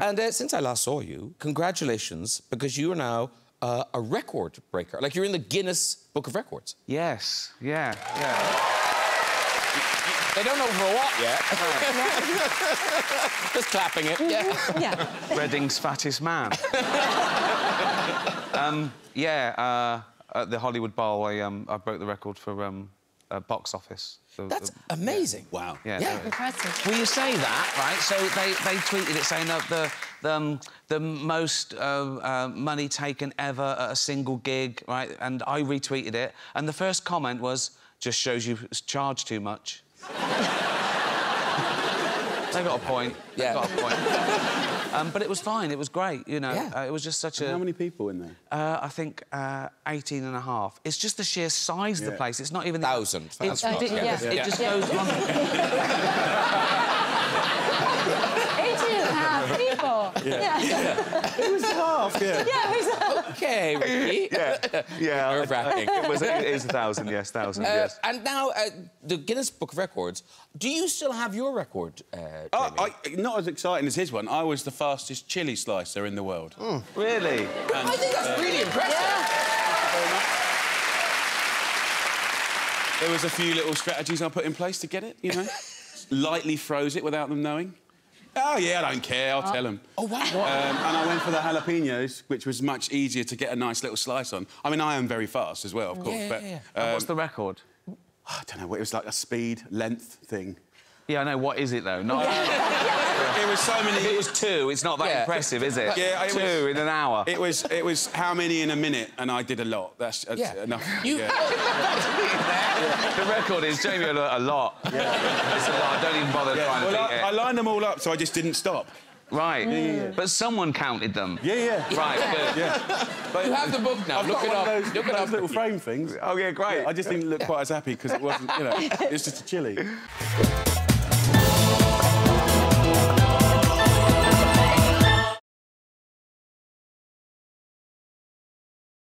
And uh, since I last saw you, congratulations, because you are now uh, a record breaker. Like you're in the Guinness Book of Records. Yes, yeah, yeah. They don't know for what yet. Just clapping it. Yeah. Yeah. Reading's fattest man. um, yeah, uh, at the Hollywood Bowl, I, um, I broke the record for um, uh, box office. The- That's the- amazing. Wow. yeah. Yeah. Impressive. Well, you say that, right? So they, they tweeted it saying that the the, um, the most uh, uh, money taken ever at a single gig, right? And I retweeted it, and the first comment was, "Just shows you charge too much." they got a point. They Yeah. got a point. um, but it was fine. It was great. You know, Yeah. uh, it was just such a. How many people in there? Uh, I think uh, 18 and a half. It's just the sheer size of the place. It's not even... the- Thousand. It's, That's not- yeah. It just Yeah. goes on... 18 and a half people. Yeah. Yeah. It was half, yeah. yeah. Okay, Ricky. Yeah, yeah. Nerve-wracking. It was it is a thousand, yes, thousand, Uh, yes. And now, uh, the Guinness Book of Records, do you still have your record, uh, Oh, I, not as exciting as his one. I was the fastest chili slicer in the world. Really? I think that's really impressive. There was a few little strategies I put in place to get it, you know. Lightly froze it without them knowing. Oh, yeah, I don't care, I'll tell them. Oh, wow. Um, and I went for the jalapenos, which was much easier to get a nice little slice on. I mean, I am very fast as well, of course, Yeah, but yeah, um, What's the record? I don't know it was like a speed length thing. Yeah, I know. What is it, though? Not... It was so many. If it was two, it's not that Yeah. impressive, is it? Yeah, it two was- in an hour. It was it was how many in a minute, and I did a lot. That's, that's Yeah. enough. You- yeah. The record is Jamie a lot. A lot. It's a lot. Don't even bother Yeah. trying to beat I, I lined them all up, so I just didn't stop. Right. But someone counted them. Yeah, yeah. Right, good. Yeah. But You have the book now. I've Look got it one up. of those, Look it those up. little frame things. Oh, yeah, great. I just didn't look quite as happy because it wasn't, you know, it's just a chili.